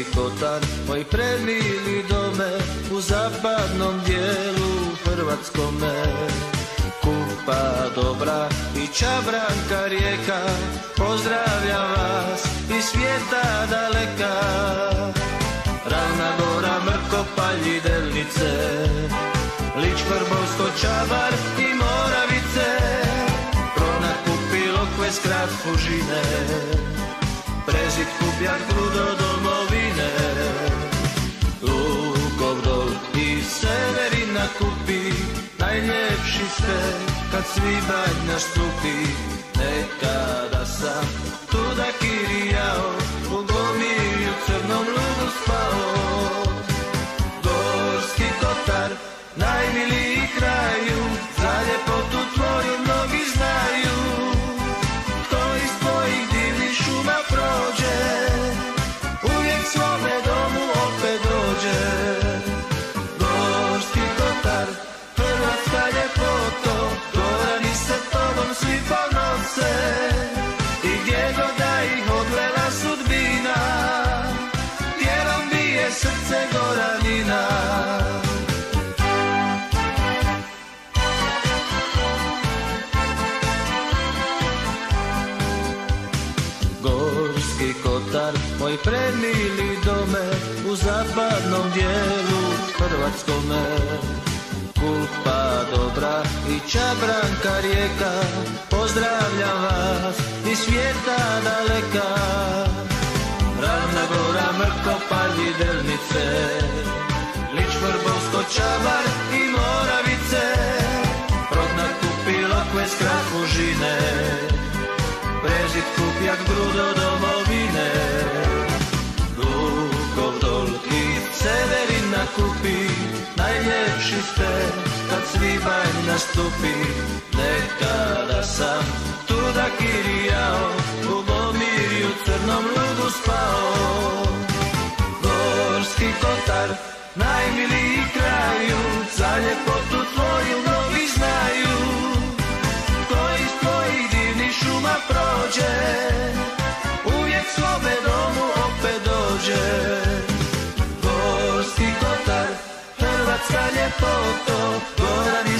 kotar, moj premili dome u zapadnom dijelu Hrvatskome. Kupa dobra i čabranka rijeka, pozdravljam vas iz svijeta daleka. Ravna gora, mrko, palji, delnice, Lič, Vrbovsko, Čabar i Moravice, Prona, kupi, lokve, skrat, fužine, Prezid, kupjak, grudo, domovine, kupi, najljepši ste kad svibanj nastupi, nekada sam tuda kirijao, u gomilju crnom lugu spao. Gorski kotar, najmiliji kraju, za ljepotu srce goranina. Gorski kotar, moj premili dome u zapadnom dijelu Hrvatskome. Kupa dobra i čabranka rijeka, pozdravljam vas iz svijeta daleka. Ravna gora, mrko, palji, delnice, Lič, Vrbovsko, Čabar i Moravice, Rodna kupi, lokve, skrat, fužine, Prezid kupjak grudo domovine. Lukov dol i Severina kupi Najljepši ste kad svibanj nastupi. Nekada sam tuda kirijao U Gomirju crnom lugu spao najmiliji kraju, za ljepotu tvoju mnogi znaju. to iz tvojih divnih šuma prođe, uvijek svome domu opet dođe. Gorski kotar, Hrvatska ljepoto, Goran